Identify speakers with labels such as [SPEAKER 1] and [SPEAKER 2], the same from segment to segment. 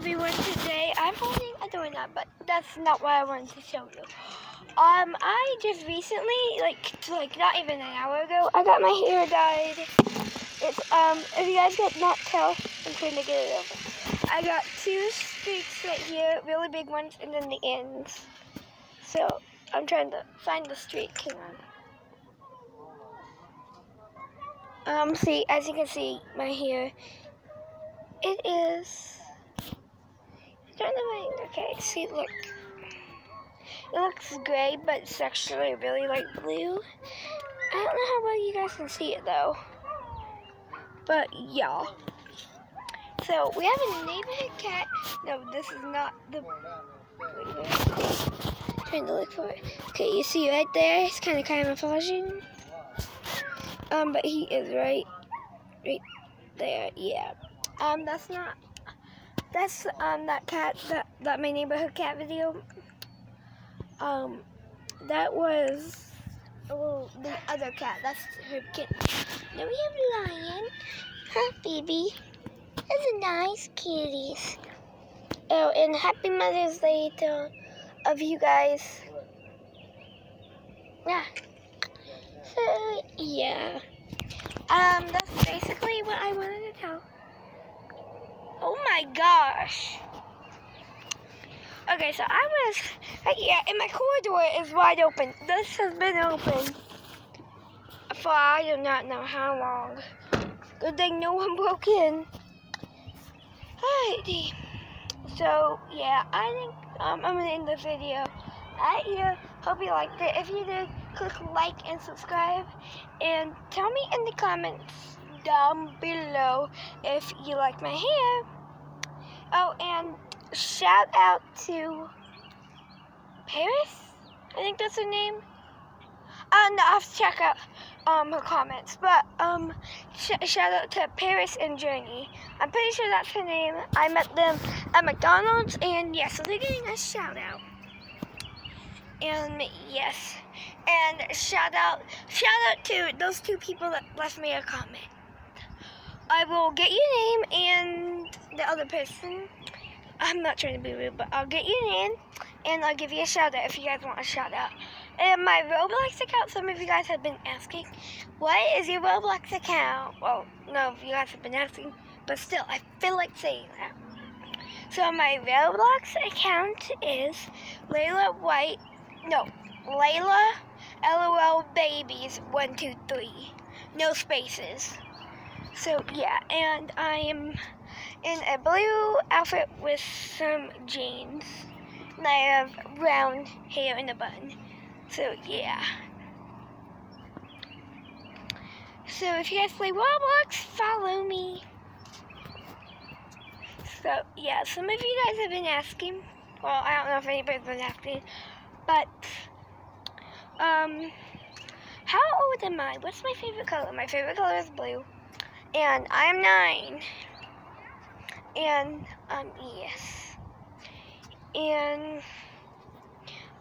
[SPEAKER 1] everyone, today I'm holding a doorknob, but that's not what I wanted to show you. Um, I just recently, like, like not even an hour ago, I got my hair dyed. It's, um, if you guys could not tell, I'm trying to get it over. I got two streaks right here, really big ones, and then the ends. So, I'm trying to find the streak, hang on. Um, see, as you can see, my hair, it is trying to find, okay, see, look. It looks gray, but it's actually really light blue. I don't know how well you guys can see it, though. But, yeah. So, we have a neighborhood cat. No, this is not the... trying to look for it. Okay, you see right there? It's kind of camouflaging. Um, but he is right, right there. Yeah. Um, that's not that's um that cat that that my neighborhood cat video. Um, that was oh the other cat. That's her kitten. Then we have Lion. Huh, baby. That's a nice kitties. Oh, and happy Mother's Day to of you guys. Yeah. So yeah. Um, that's basically what I wanted to tell. Oh my gosh. Okay, so I was, yeah, and my corridor is wide open. This has been open for I do not know how long. Good thing no one broke in. Alrighty. So, yeah, I think um, I'm to end the video right here. Hope you liked it. If you did, click like and subscribe. And tell me in the comments down below if you like my hair. Oh, and shout out to Paris? I think that's her name. Uh, no, I have to check out um, her comments. But um, sh shout out to Paris and Journey. I'm pretty sure that's her name. I met them at McDonald's, and yes, so they're getting a shout out. And yes, and shout out, shout out to those two people that left me a comment. I will get your name and the other person. I'm not trying to be rude, but I'll get your name and I'll give you a shout out if you guys want a shout out. And my Roblox account, some of you guys have been asking, what is your Roblox account? Well, no, you guys have been asking, but still, I feel like saying that. So my Roblox account is Layla White, no, Layla LOL Babies 123, no spaces. So yeah, and I am in a blue outfit with some jeans. And I have brown hair in a bun. So yeah. So if you guys play Roblox, follow me. So yeah, some of you guys have been asking. Well, I don't know if anybody's been asking, but um, how old am I? What's my favorite color? My favorite color is blue and I'm nine. And, um, yes. And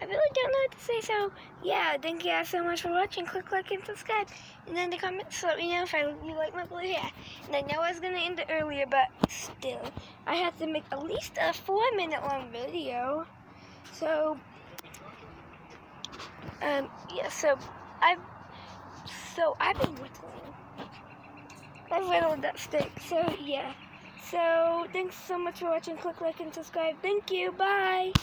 [SPEAKER 1] I really don't know what to say, so yeah, thank you guys so much for watching. Click like and subscribe. And then the comments let me know if I, you like my blue hair. And I know I was to end it earlier, but still, I have to make at least a four minute long video. So, um, yeah, so I've, so I've been whittling. I whittled that stick. So yeah. So thanks so much for watching. Click like and subscribe. Thank you. Bye.